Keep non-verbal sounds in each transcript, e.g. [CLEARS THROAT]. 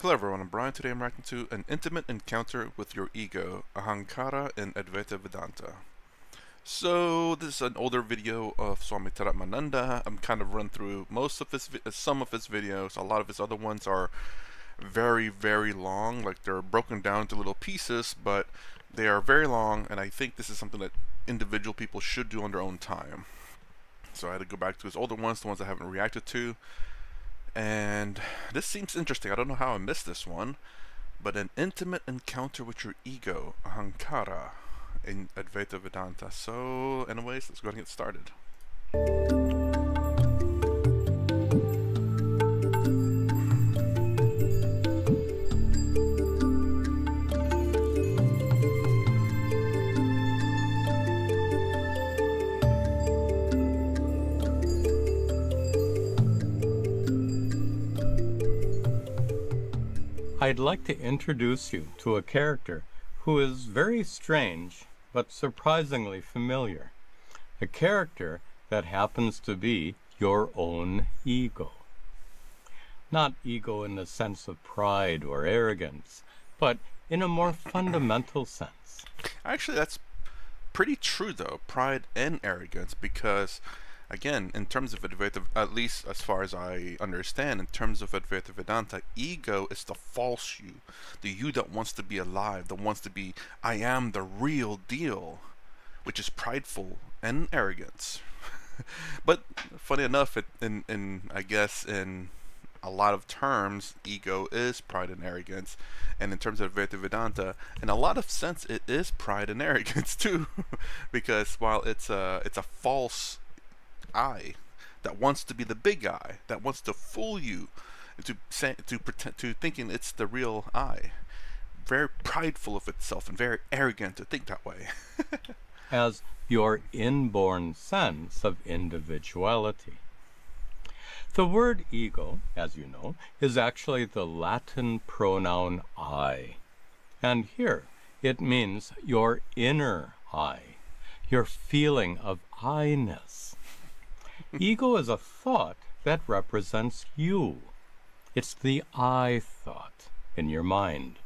Hello everyone, I'm Brian. Today I'm reacting to An Intimate Encounter with Your Ego, Ahankara in Advaita Vedanta. So, this is an older video of Swami Tadatmananda. I'm kind of run through most of his, uh, some of his videos. A lot of his other ones are very, very long. Like, they're broken down into little pieces, but they are very long, and I think this is something that individual people should do on their own time. So I had to go back to his older ones, the ones I haven't reacted to. And this seems interesting. I don't know how I missed this one, but an intimate encounter with your ego, Ahankara, in Advaita Vedanta. So, anyways, let's go and get started. I'd like to introduce you to a character who is very strange but surprisingly familiar. A character that happens to be your own ego. Not ego in the sense of pride or arrogance, but in a more fundamental sense. Actually, that's pretty true, though pride and arrogance, because again, in terms of Advaita, at least as far as I understand, in terms of Advaita Vedanta, ego is the false you, the you that wants to be alive, that wants to be, I am the real deal, which is prideful and arrogance. [LAUGHS] but funny enough, it, in in I guess in a lot of terms, ego is pride and arrogance, and in terms of Advaita Vedanta, in a lot of sense, it is pride and [LAUGHS] arrogance too, [LAUGHS] because while it's a it's a false I that wants to be the big I, that wants to fool you to say, to pretend to thinking it's the real I. Very prideful of itself and very arrogant to think that way. [LAUGHS] As your inborn sense of individuality. The word ego, as you know, is actually the Latin pronoun I. And here it means your inner I, your feeling of I ness Ego is a thought that represents you. It's the I thought in your mind.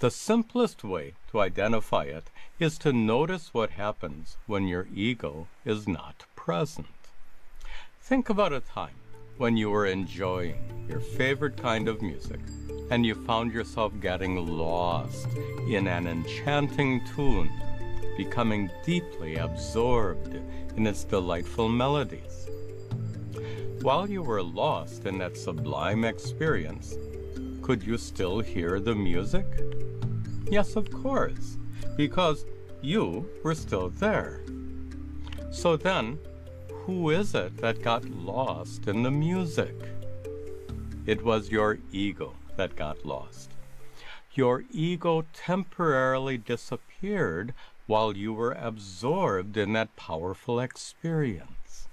The simplest way to identify it is to notice what happens when your ego is not present. Think about a time when you were enjoying your favorite kind of music and you found yourself getting lost in an enchanting tune becoming deeply absorbed in its delightful melodies. While you were lost in that sublime experience, could you still hear the music? Yes, of course, because you were still there. So then, who is it that got lost in the music? It was your ego that got lost. Your ego temporarily disappeared while you were absorbed in that powerful experience.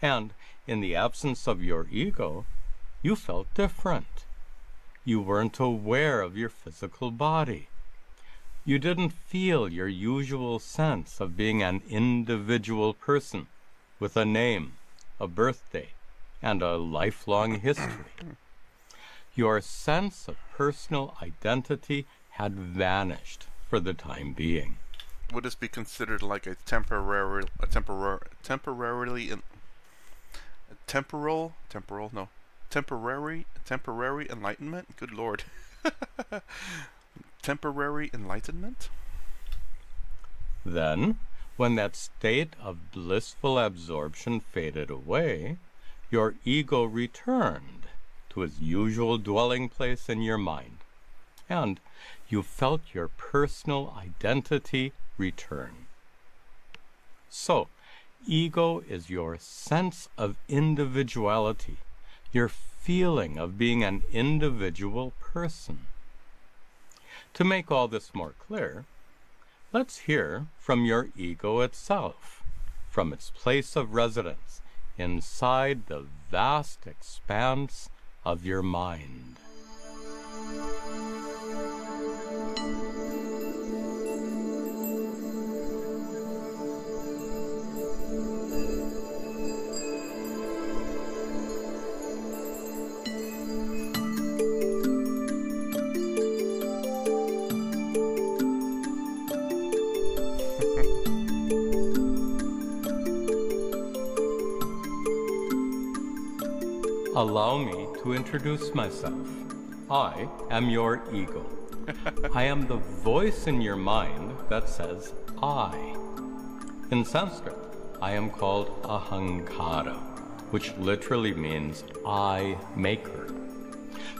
And in the absence of your ego, you felt different. You weren't aware of your physical body. You didn't feel your usual sense of being an individual person with a name, a birthday, and a lifelong history. Your sense of personal identity had vanished for the time being would this be considered like a temporary, a temporary, temporarily, in, temporal, temporal, no, temporary, temporary enlightenment? Good lord. [LAUGHS] temporary enlightenment? Then, when that state of blissful absorption faded away, your ego returned to its usual dwelling place in your mind, and you felt your personal identity return. So, ego is your sense of individuality, your feeling of being an individual person. To make all this more clear, let's hear from your ego itself, from its place of residence inside the vast expanse of your mind. Allow me to introduce myself. I am your ego. [LAUGHS] I am the voice in your mind that says I. In Sanskrit, I am called Ahankara, which literally means I maker.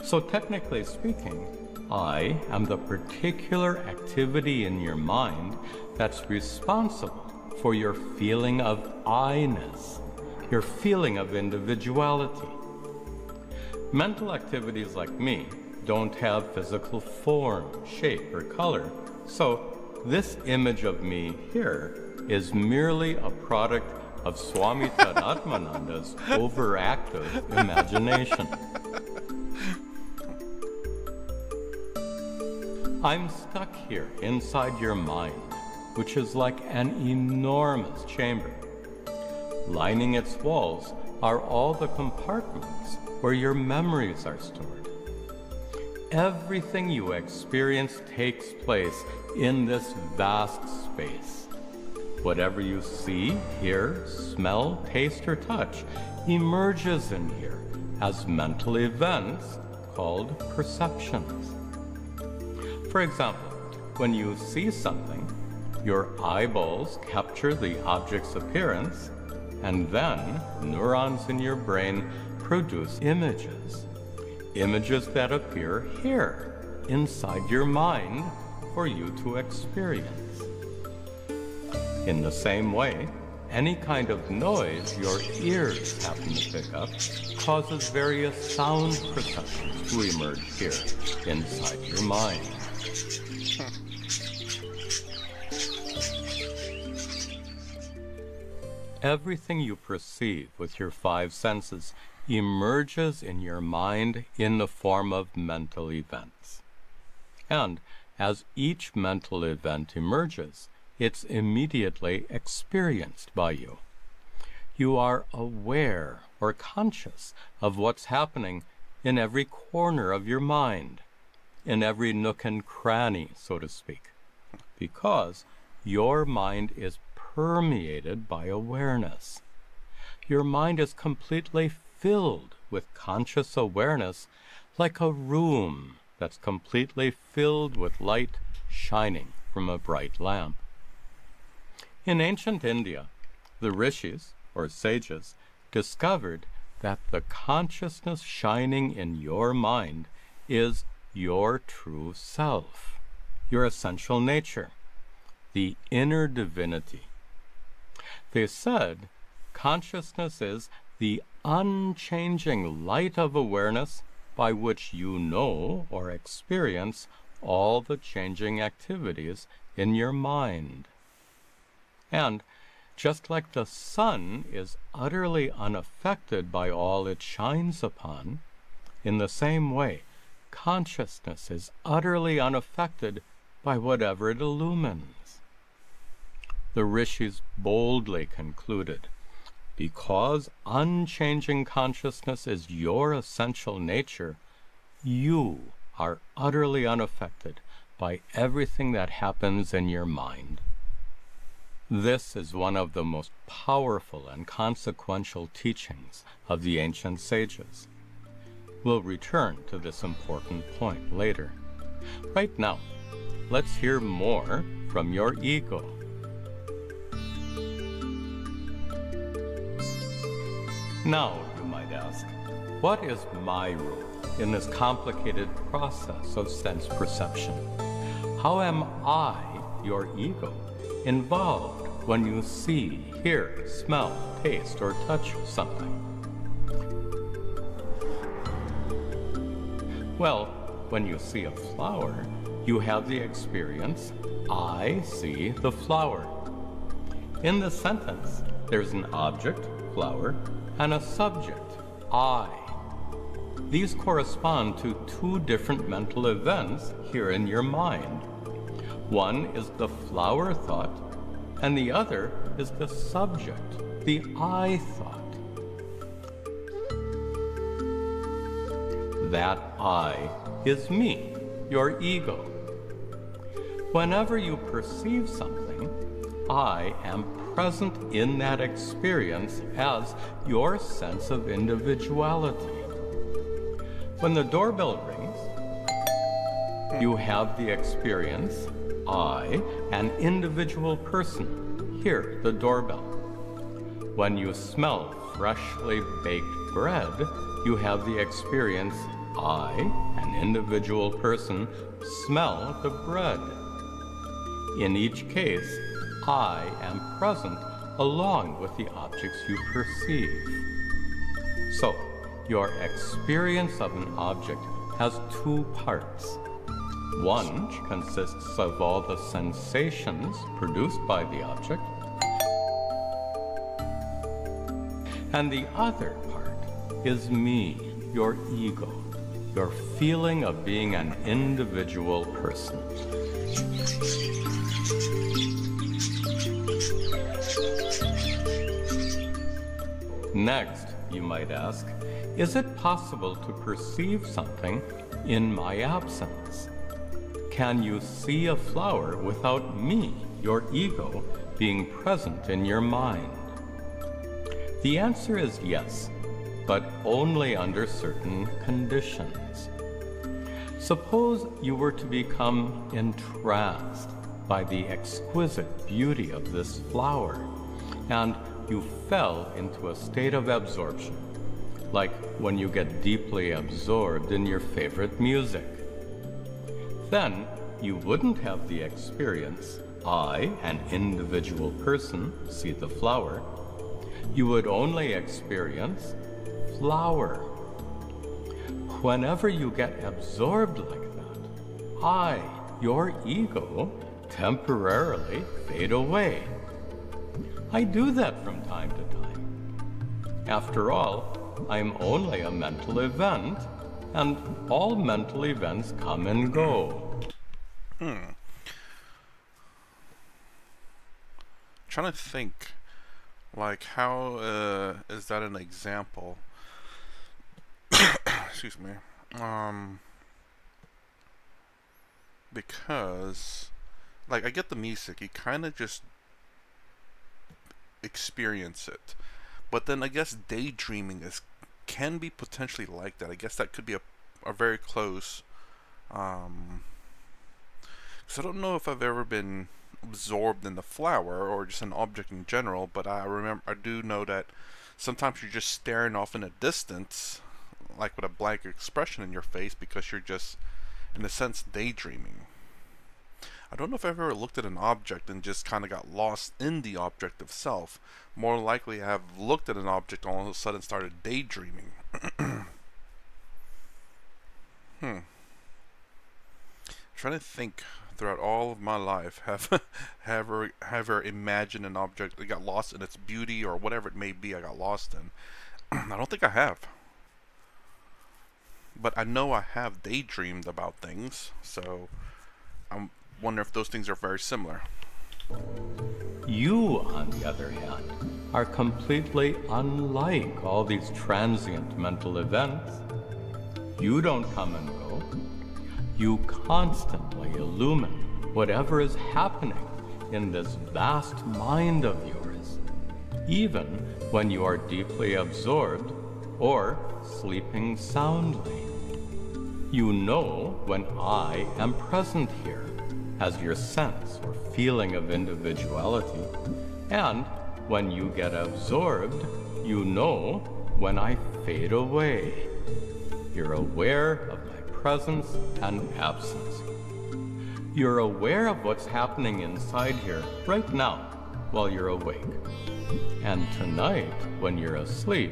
So, technically speaking, I am the particular activity in your mind that's responsible for your feeling of I ness, your feeling of individuality. Mental activities like me don't have physical form, shape, or color, so this image of me here is merely a product of Swami Tadatmananda's [LAUGHS] overactive imagination. I'm stuck here inside your mind, which is like an enormous chamber. Lining its walls are all the compartments where your memories are stored. Everything you experience takes place in this vast space. Whatever you see, hear, smell, taste, or touch emerges in here as mental events called perceptions. For example, when you see something, your eyeballs capture the object's appearance, and then neurons in your brain produce images. Images that appear here, inside your mind, for you to experience. In the same way, any kind of noise your ears happen to pick up causes various sound perceptions to emerge here, inside your mind. Everything you perceive with your five senses emerges in your mind in the form of mental events. And as each mental event emerges, it's immediately experienced by you. You are aware or conscious of what's happening in every corner of your mind, in every nook and cranny, so to speak, because your mind is permeated by awareness. Your mind is completely filled with conscious awareness like a room that's completely filled with light shining from a bright lamp. In ancient India, the rishis, or sages, discovered that the consciousness shining in your mind is your true self, your essential nature, the inner divinity. They said consciousness is the unchanging light of awareness by which you know or experience all the changing activities in your mind. And just like the sun is utterly unaffected by all it shines upon, in the same way, consciousness is utterly unaffected by whatever it illumines. The rishis boldly concluded because unchanging consciousness is your essential nature, you are utterly unaffected by everything that happens in your mind. This is one of the most powerful and consequential teachings of the ancient sages. We'll return to this important point later. Right now, let's hear more from your ego. Now, you might ask, what is my role in this complicated process of sense perception? How am I, your ego, involved when you see, hear, smell, taste, or touch something? Well, when you see a flower, you have the experience, I see the flower. In the sentence, there's an object, flower, and a subject, I. These correspond to two different mental events here in your mind. One is the flower thought, and the other is the subject, the I thought. That I is me, your ego. Whenever you perceive something, I am present in that experience as your sense of individuality. When the doorbell rings, you have the experience, I, an individual person, hear the doorbell. When you smell freshly baked bread, you have the experience, I, an individual person, smell the bread. In each case, I am present along with the objects you perceive. So, your experience of an object has two parts. One consists of all the sensations produced by the object, and the other part is me, your ego, your feeling of being an individual person. Next, you might ask, is it possible to perceive something in my absence? Can you see a flower without me, your ego, being present in your mind? The answer is yes, but only under certain conditions. Suppose you were to become entranced by the exquisite beauty of this flower, and you fell into a state of absorption, like when you get deeply absorbed in your favorite music. Then you wouldn't have the experience, I, an individual person, see the flower. You would only experience flower. Whenever you get absorbed like that, I, your ego, temporarily fade away. I do that from time to time. After all, I'm only a mental event, and all mental events come and go. Hmm. trying to think, like, how uh, is that an example? [COUGHS] Excuse me. Um, because, like, I get the music. You kind of just experience it. But then I guess daydreaming is can be potentially like that. I guess that could be a, a very close. Um, I don't know if I've ever been absorbed in the flower or just an object in general, but I remember I do know that sometimes you're just staring off in a distance, like with a blank expression in your face, because you're just, in a sense, daydreaming. I don't know if I've ever looked at an object and just kind of got lost in the object itself. More likely, I have looked at an object and all of a sudden started daydreaming. [CLEARS THROAT] hmm. trying to think throughout all of my life have [LAUGHS] have ever, have ever imagined an object that got lost in its beauty or whatever it may be I got lost in. [CLEARS THROAT] I don't think I have. But I know I have daydreamed about things, so I'm wonder if those things are very similar. You, on the other hand, are completely unlike all these transient mental events. You don't come and go. You constantly illumine whatever is happening in this vast mind of yours, even when you are deeply absorbed or sleeping soundly. You know when I am present here as your sense or feeling of individuality, and when you get absorbed, you know when I fade away. You're aware of my presence and absence. You're aware of what's happening inside here right now while you're awake. And tonight, when you're asleep,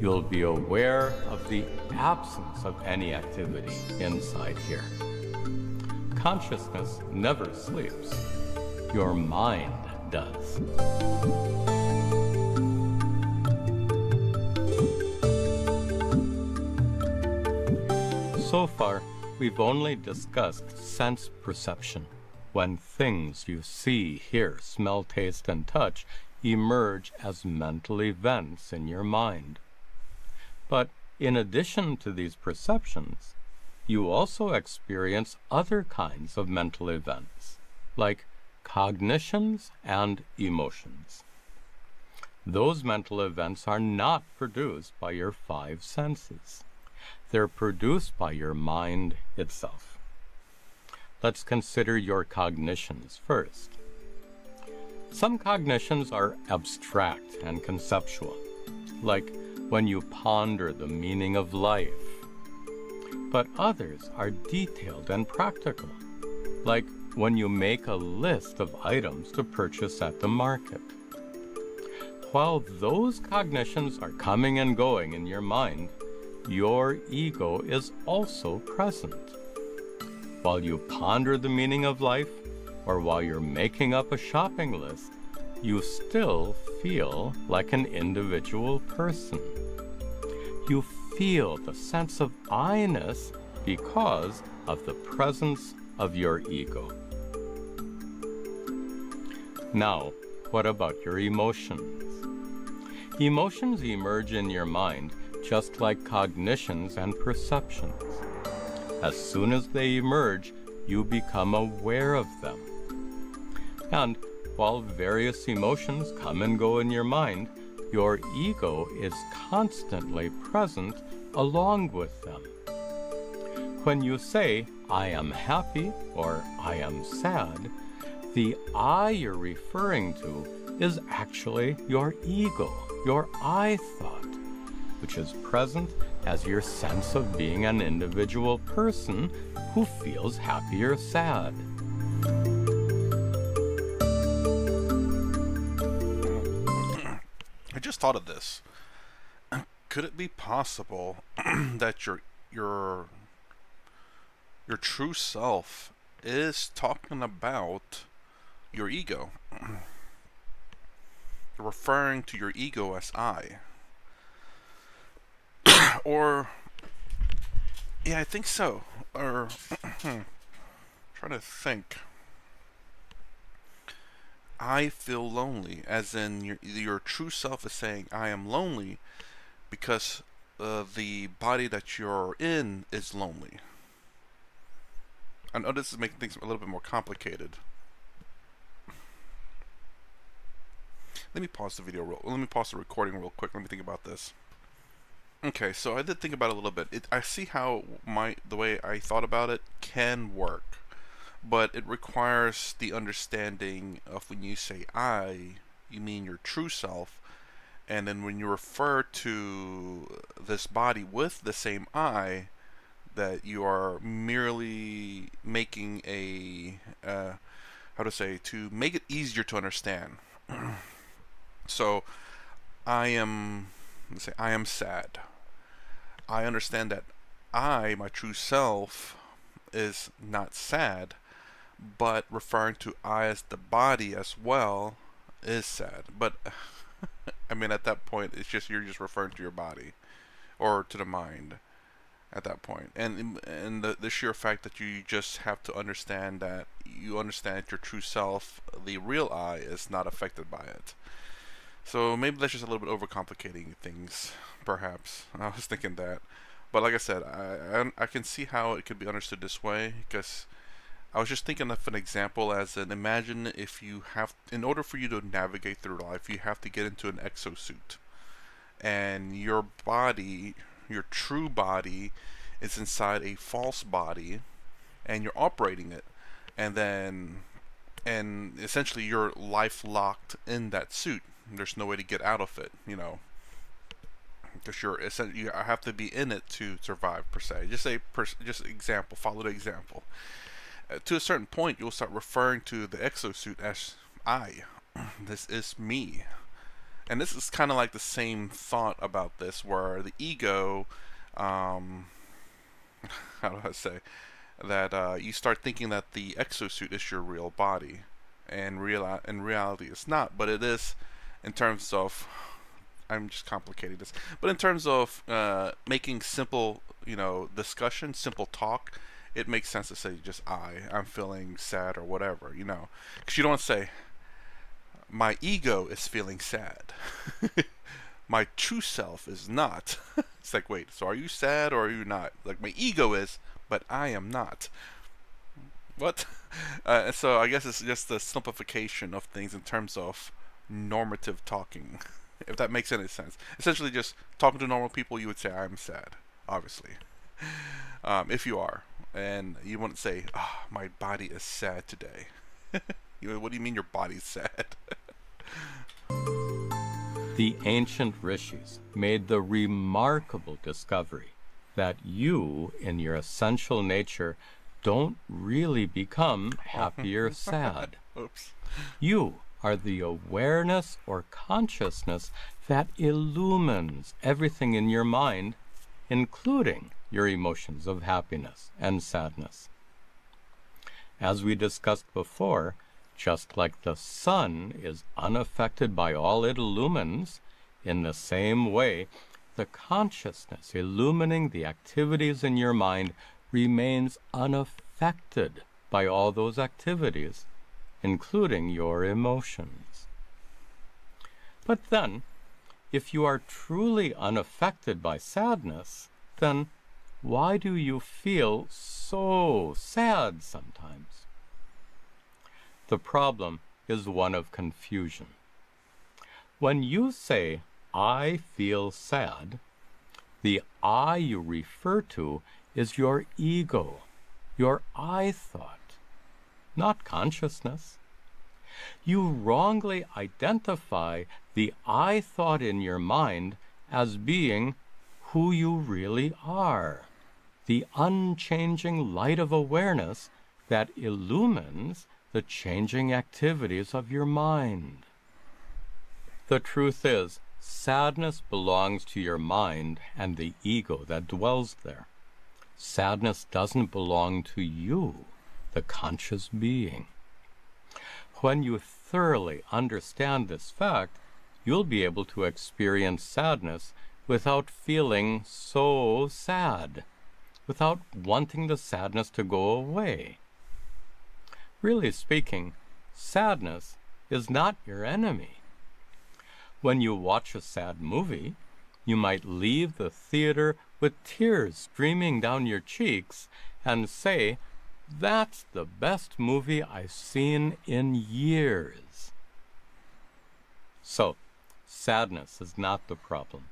you'll be aware of the absence of any activity inside here. Consciousness never sleeps. Your mind does. So far, we've only discussed sense perception, when things you see, hear, smell, taste, and touch emerge as mental events in your mind. But in addition to these perceptions, you also experience other kinds of mental events, like cognitions and emotions. Those mental events are not produced by your five senses. they're produced by your mind itself. Let's consider your cognitions first. Some cognitions are abstract and conceptual, like when you ponder the meaning of life. But others are detailed and practical, like when you make a list of items to purchase at the market. While those cognitions are coming and going in your mind, your ego is also present. While you ponder the meaning of life, or while you're making up a shopping list, you still feel like an individual person. You feel the sense of I-ness because of the presence of your ego. Now, what about your emotions? Emotions emerge in your mind just like cognitions and perceptions. As soon as they emerge, you become aware of them. And while various emotions come and go in your mind, your ego is constantly present along with them. When you say, I am happy or I am sad, the I you're referring to is actually your ego, your I thought, which is present as your sense of being an individual person who feels happy or sad. Just thought of this. [CLEARS THROAT] Could it be possible [CLEARS THROAT] that your your your true self is talking about your ego? [CLEARS THROAT] referring to your ego as I. or yeah, I think so. Or hmm. trying to think. I feel lonely, as in your your true self is saying, "I am lonely," because uh, the body that you're in is lonely. I know this is making things a little bit more complicated. Let me pause the video real. Let me pause the recording real quick. Let me think about this. Okay, so I did think about it a little bit. It, I see how my the way I thought about it can work but it requires the understanding of when you say I, you mean your true self, and then when you refer to this body with the same I, that you are merely making a, uh, how to say, to make it easier to understand. [CLEARS THROAT] so, I am, let's say, I am sad. I understand that I, my true self, is not sad but referring to I as the body as well is sad. But [LAUGHS] I mean, at that point, it's just you're just referring to your body or to the mind at that point, and and the the sheer fact that you just have to understand that you understand your true self, the real I, is not affected by it. So maybe that's just a little bit overcomplicating things, perhaps. [LAUGHS] I was thinking that, but like I said, I I, I can see how it could be understood this way because I was just thinking of an example as an imagine if you have, in order for you to navigate through life, you have to get into an exosuit. And your body, your true body, is inside a false body, and you're operating it. And then, and essentially you're life locked in that suit. There's no way to get out of it, you know. Because you're, you have to be in it to survive, per se. Just a, per, just example, follow the example to a certain point, you'll start referring to the exosuit as I. [CLEARS THROAT] This is me. And this is kind of like the same thought about this, where the ego, um, [LAUGHS] how do I say, that uh, you start thinking that the exosuit is your real body, and real in reality it's not, but it is in terms of. [SIGHS] I'm just complicating this, but in terms of uh, making simple, you know, discussion, simple talk, it makes sense to say just I. I'm feeling sad or whatever, you know. Because you don't say, my ego is feeling sad. [LAUGHS] my true self is not. [LAUGHS] it's like, wait, so are you sad or are you not? Like, my ego is, but I am not. What? [LAUGHS] Uh, so I guess it's just the simplification of things in terms of normative talking, if that makes any sense. Essentially, just talking to normal people, you would say, I'm sad, obviously. um, if you are, and you wouldn't say, oh, my body is sad today. [LAUGHS] you what do you mean your body's sad? [LAUGHS] the ancient rishis made the remarkable discovery that you, in your essential nature, don't really become [LAUGHS] happy or sad. Oops. You are the awareness or consciousness that illumines everything in your mind, including your emotions of happiness and sadness. As we discussed before, just like the sun is unaffected by all it illumines, in the same way, the consciousness illumining the activities in your mind remains unaffected by all those activities, including your emotions. But then, if you are truly unaffected by sadness, then why do you feel so sad sometimes? The problem is one of confusion. When you say, I feel sad, the I you refer to is your ego, your I thought, not consciousness. You wrongly identify the I thought in your mind as being who you really are, the unchanging light of awareness that illumines the changing activities of your mind. The truth is, Sadness belongs to your mind and the ego that dwells there. Sadness doesn't belong to you, the conscious being. When you thoroughly understand this fact, you'll be able to experience sadness without feeling so sad, without wanting the sadness to go away. Really speaking, sadness is not your enemy. When you watch a sad movie, you might leave the theater with tears streaming down your cheeks and say, That's the best movie I've seen in years. So, sadness is not the problem.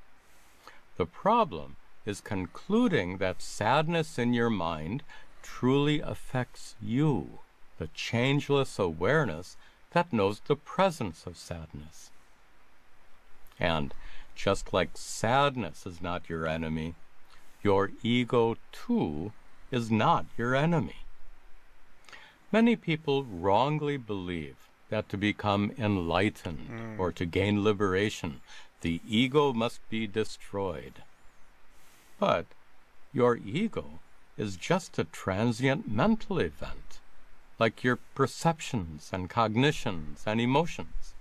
The problem is concluding that sadness in your mind truly affects you, the changeless awareness that knows the presence of sadness. And just like sadness is not your enemy, your ego too is not your enemy. Many people wrongly believe that to become enlightened mm. or to gain liberation, the ego must be destroyed. But your ego is just a transient mental event, like your perceptions and cognitions and emotions.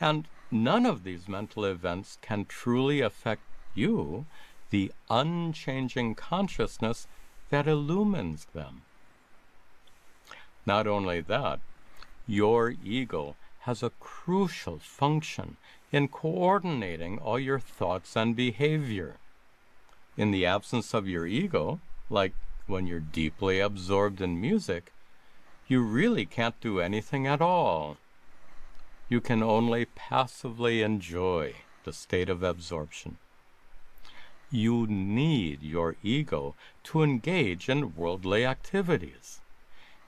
And None of these mental events can truly affect you, the unchanging consciousness that illumines them. Not only that, your ego has a crucial function in coordinating all your thoughts and behavior. In the absence of your ego, like when you're deeply absorbed in music, you really can't do anything at all you can only passively enjoy the state of absorption. You need your ego to engage in worldly activities.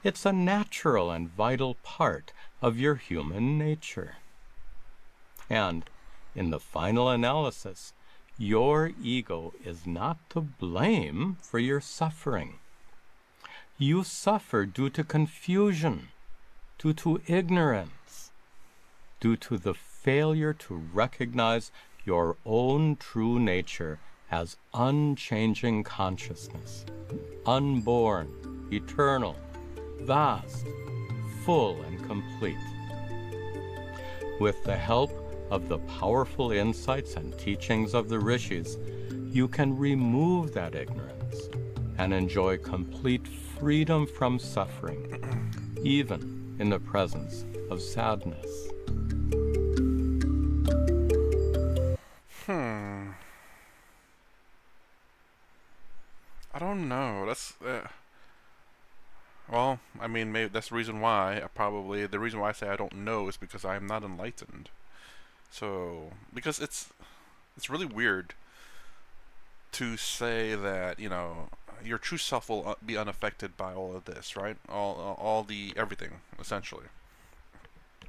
It's a natural and vital part of your human nature. And, in the final analysis, your ego is not to blame for your suffering. You suffer due to confusion, due to ignorance due to the failure to recognize your own true nature as unchanging consciousness, unborn, eternal, vast, full, and complete. With the help of the powerful insights and teachings of the rishis, you can remove that ignorance and enjoy complete freedom from suffering, [CLEARS THROAT] even in the presence of sadness. Hmm. I don't know. That's uh, well, I mean, maybe that's the reason why. I probably the reason why I say I don't know is because I am not enlightened. So because it's it's really weird to say that you know your true self will uh, be unaffected by all of this, right? All all the everything essentially.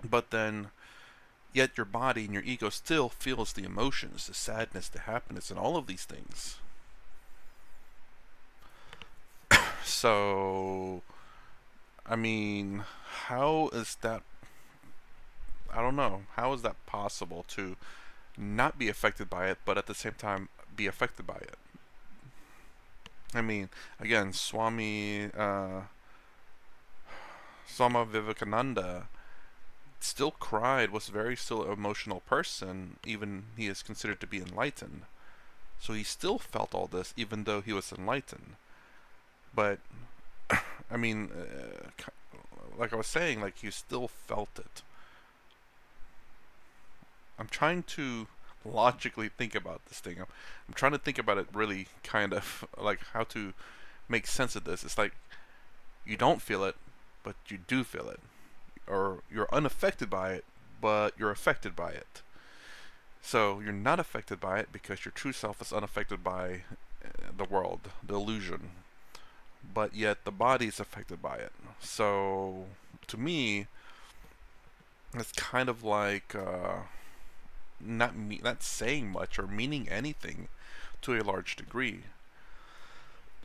But then yet your body and your ego still feels the emotions, the sadness, the happiness and all of these things. [COUGHS] so I mean, how is that I don't know. How is that possible to not be affected by it, but at the same time be affected by it? I mean, again, Swami uh, Swami Vivekananda still cried, was very still an emotional person, even he is considered to be enlightened. So he still felt all this, even though he was enlightened. But, [COUGHS] I mean, uh, like I was saying, like he still felt it. I'm trying to logically think about this thing. I'm, I'm trying to think about it really kind of [LAUGHS] like how to make sense of this. It's like you don't feel it, but you do feel it. Or you're unaffected by it, but you're affected by it. So you're not affected by it because your true self is unaffected by uh, the world, the illusion. But yet the body is affected by it. So to me, it's kind of like uh, not me not saying much or meaning anything to a large degree.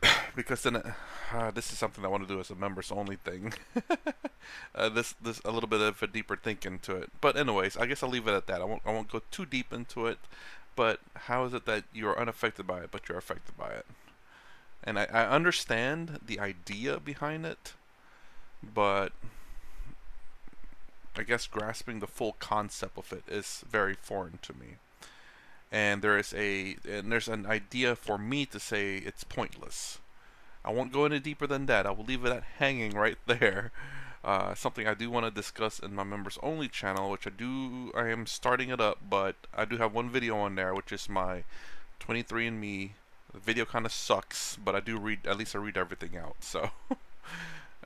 [COUGHS] because then uh, uh, this is something I want to do as a members only thing. [LAUGHS] uh, this this a little bit of a deeper thinking to it. But anyways, I guess I'll leave it at that. I won't I won't go too deep into it. But how is it that you are unaffected by it, but you're affected by it? And I, I understand the idea behind it, but I guess grasping the full concept of it is very foreign to me. And there is a and there's an idea for me to say it's pointless. I won't go any deeper than that. I will leave it at hanging right [LAUGHS] there. Uh, something I do want to discuss in my members only channel, which I do I am starting it up, but I do have one video on there, which is my 23andMe. The video kind of sucks, but I do read at least I read everything out. So. [LAUGHS]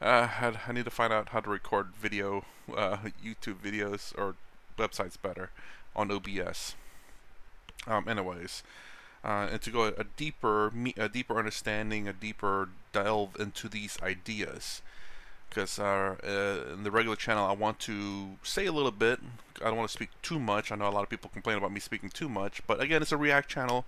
Uh, I need to find out how to record video, uh, YouTube videos or websites better on OBS. Um, anyways, uh, and to go a deeper, a deeper understanding, a deeper delve into these ideas. Because uh, uh, in the regular channel, I want to say a little bit. I don't want to speak too much. I know a lot of people complain about me speaking too much, but again, it's a React channel.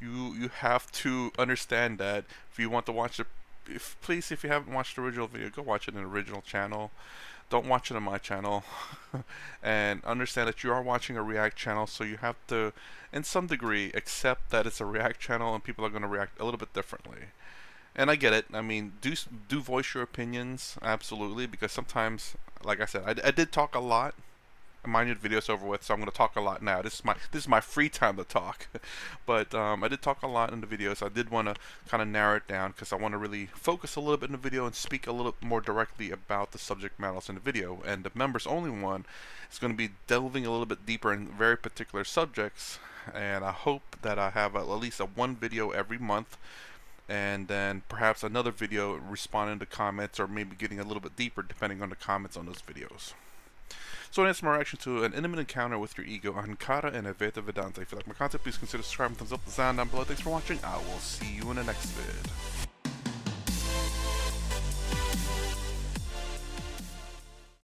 You you have to understand that if you want to watch the if please, if you haven't watched the original video, go watch it in the original channel. Don't watch it on my channel. [LAUGHS] and understand that you are watching a React channel, so you have to, in some degree, accept that it's a React channel and people are going to react a little bit differently. And I get it. I mean, do do voice your opinions, absolutely, because sometimes, like I said, I, I did talk a lot mind you, the video's over with, so I'm going to talk a lot now. This is my this is my free time to talk, [LAUGHS] but um, I did talk a lot in the video, so I did want to kind of narrow it down because I want to really focus a little bit in the video and speak a little more directly about the subject matters in the video. And the members only one is going to be delving a little bit deeper in very particular subjects, and I hope that I have at least a one video every month and then perhaps another video responding to comments or maybe getting a little bit deeper depending on the comments on those videos. So in that's my reaction to an intimate encounter with your ego, Ahankara and Advaita Vedanta. If you like my content, please consider subscribing, thumbs up, the sound down below. Thanks for watching. I will see you in the next vid.